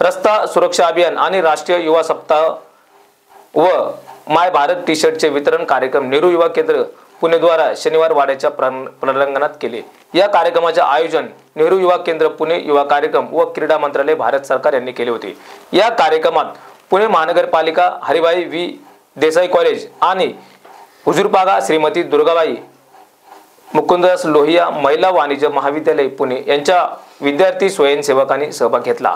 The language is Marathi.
रस्ता सुरक्षा अभियान आणि राष्ट्रीय युवा सप्ताह व माय भारत टी शर्टचे वितरण कार्यक्रम नेहरू युवा केंद्र पुणेद्वारा शनिवार वाड्याच्या प्रलंगणात प्रांगणात केले. या कार्यक्रमाचे आयोजन नेहरू युवा केंद्र पुणे युवा कार्यक्रम व क्रीडा मंत्रालय भारत सरकार यांनी केले होते. या कार्यक्रमात पुणे महानगरपालिका हरिभाई व्ही. देसाई कॉलेज आणि हुजूरपागा श्रीमती दुर्गाबाई मुकुंददास लोहिया महिला वाणिज्य महाविद्यालय पुणे यांच्या विद्यार्थी स्वयंसेवकांनी सहभाग घेतला.